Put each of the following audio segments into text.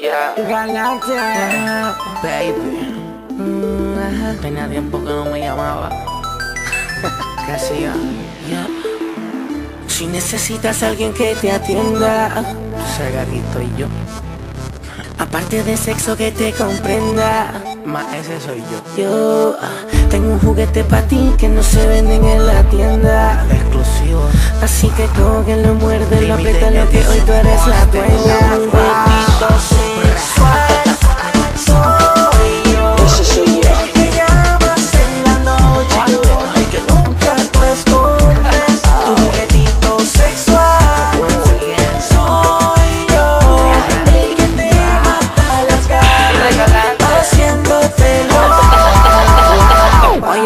Yeah. Galaxia, baby. Mm, Tenía tiempo que no me llamaba. ¿Qué hacía? Yeah. Si necesitas a alguien que te atienda, Segarito y yo. Aparte de sexo que te comprenda, más ese soy yo. Yo ah, tengo un juguete para ti que no se venden en la tienda. Exclusivo. Así que cógelo, muérdelo, apriétalo que hoy tú eres la dueña.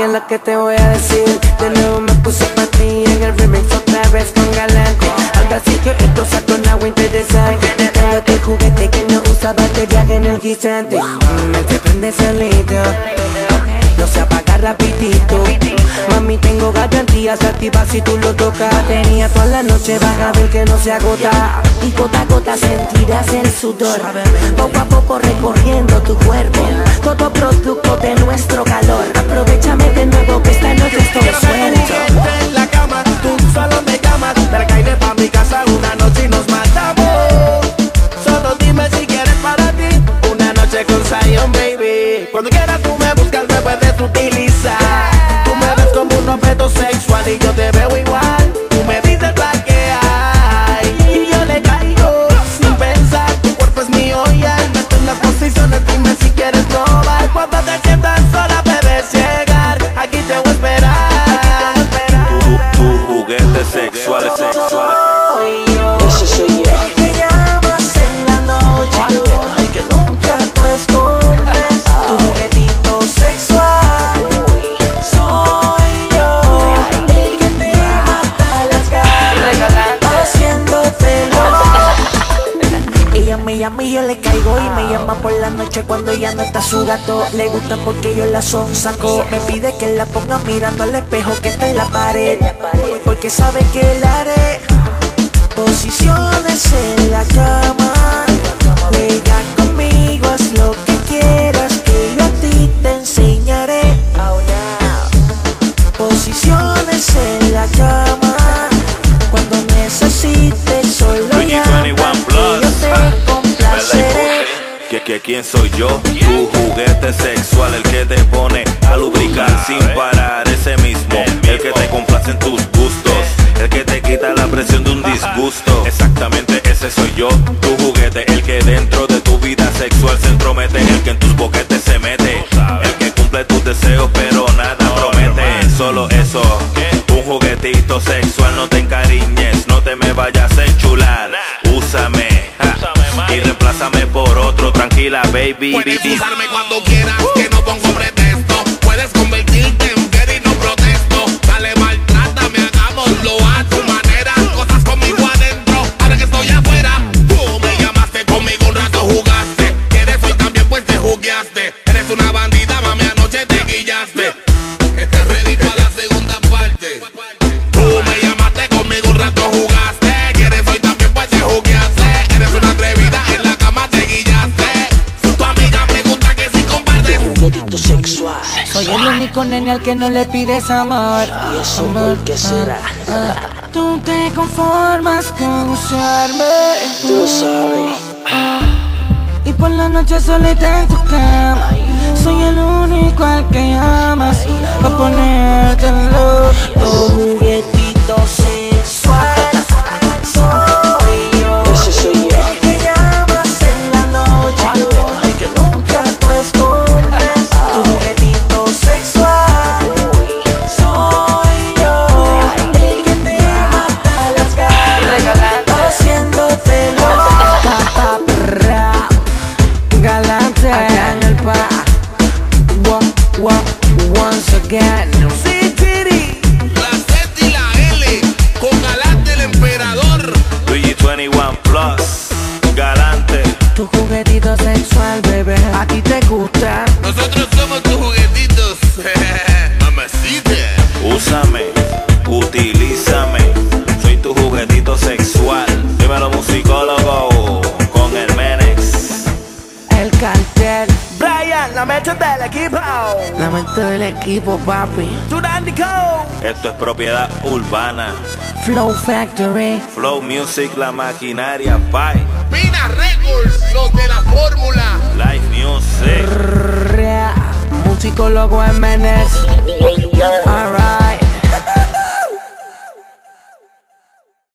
Oye lo que te voy a decir. De nuevo me puse pa' ti En el remix otra vez con galante Algo así que esto saco un agua interesante. Tengo este juguete que no usa batería energizante Me se prende solito Apaga rapidito. Mami tengo garantías activas si tú lo tocas. Tenía toda la noche vas a ver que no se agota. Y gota a gota sentirás el sudor. Poco a poco recorriendo tu cuerpo. Todo producto de nuestro calor. Aprovechame de nuevo que esta noche estoy suelto. en la cama, tú solo me llamas. Pa' mi casa una noche y nos matamos. Solo dime si quieres para ti Una noche con Zion, baby. Cuando quieras tú me buscas, me puedes utilizar yo te llama y yo le caigo y me llama por la noche cuando ya no está su gato. Le gusta porque yo la sonsaco. Me pide que la ponga mirando al espejo que está en la pared. Porque sabe que la haré. Posiciones en la cama quién soy yo, tu juguete sexual, el que te pone a lubricar sin parar, ese mismo, el que te complace en tus gustos, el que te quita la presión de un disgusto. Exactamente ese soy yo, tu juguete, el que dentro de tu vida sexual se entromete, el que en tus boquetes se mete, el que cumple tus deseos pero nada promete. Solo eso, un juguetito sexual, no te encariñes, no te me vayas a enchular, úsame. Y reemplázame por otro, tranquila baby. Puedes usarme cuando quieras, que no pongo pretexto. Puedes convertirte en fiel y no protesto. Dale, maltrátame, hagámoslo a tu manera. Cosas conmigo adentro, ahora que estoy afuera. Tú me llamaste conmigo un rato, jugaste. Quieres hoy también, pues te jugueaste. Eres una bandida, mami, anoche te guillaste. Único nene al que no le pides amor. ¿Y eso por qué será? Ah, Tú te conformas con usarme. Tú sabes. Y por la noche solita en tu cama. Soy el único al que amas. Pa' ponértelo Tu juguetito Sí, La Z y la L, con galante el emperador. Luigi 21 Plus, galante. Tu juguetito sexual, Del equipo, papi. Turandico. Esto es propiedad urbana. Flow Factory. Flow Music, la maquinaria, bye. Pina Records, los de la fórmula. Live Music. Musicólogo MNS. Alright.